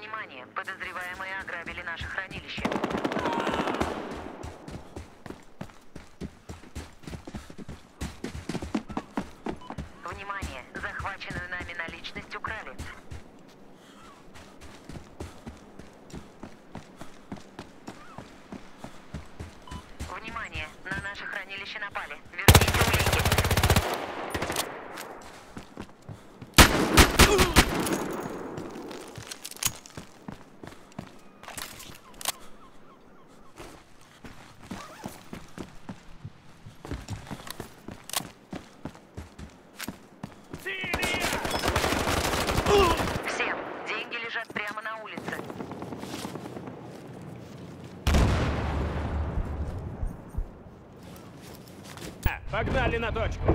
Внимание! Подозреваемые ограбили наше хранилище. Внимание! Захваченную нами наличность украли. Внимание! На наше хранилище напали. Верните Погнали на точку!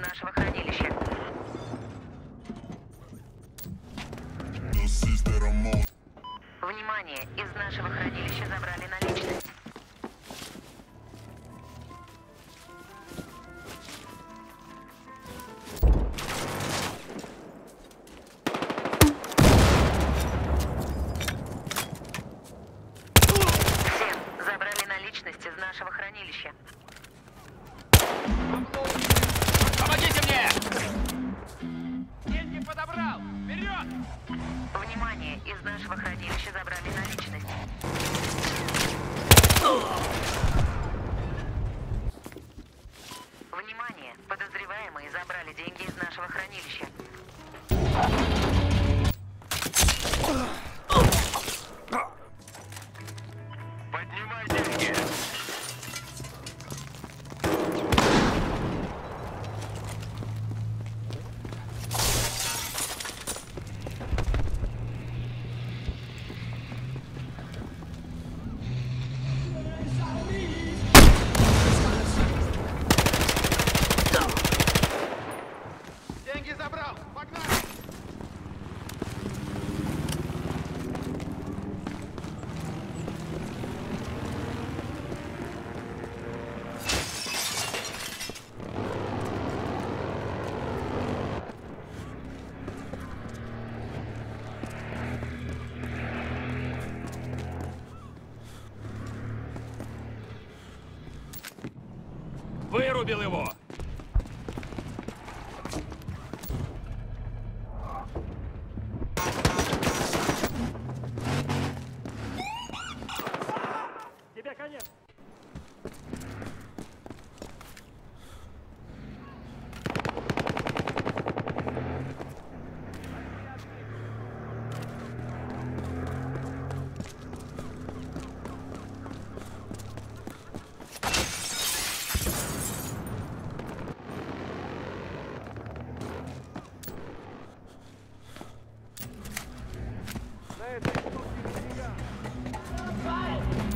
нашего хранения. забрали деньги из нашего хранилища. Вырубил его! Ein, zwei, drei.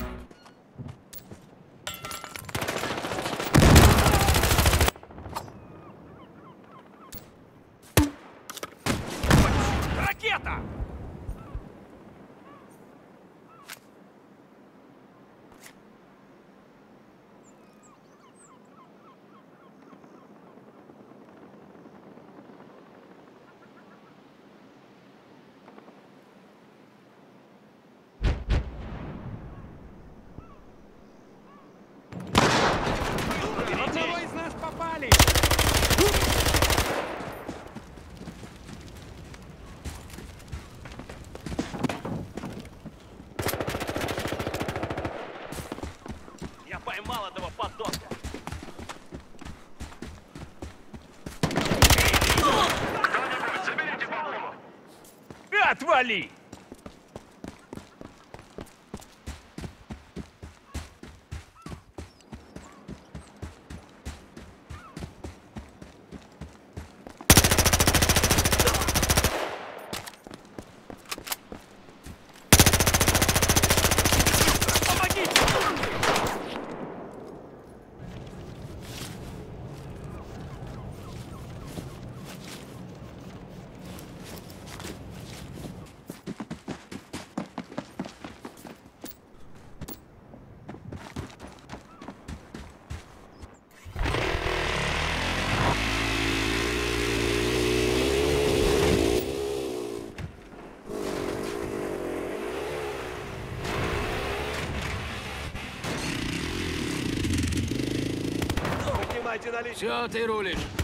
Поймал этого подонка! Отвали! Все, ты рулишь.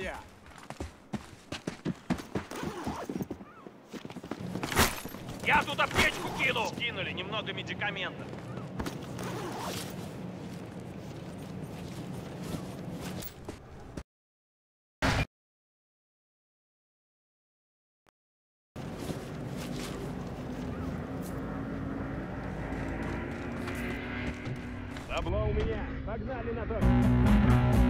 Твоя! Я тут аптечку кинул! Скинули немного медикаментов. Табло у меня. Погнали на точку.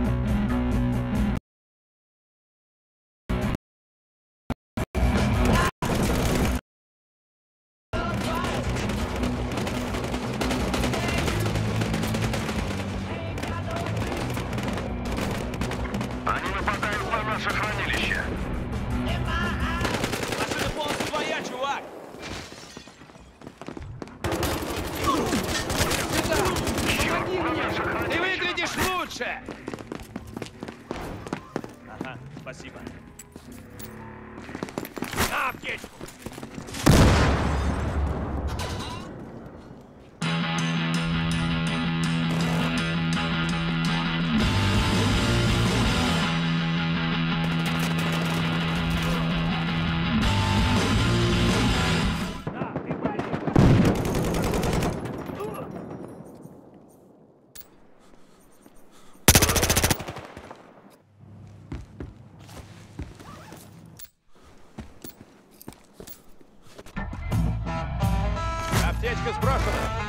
Аптечка сброшена.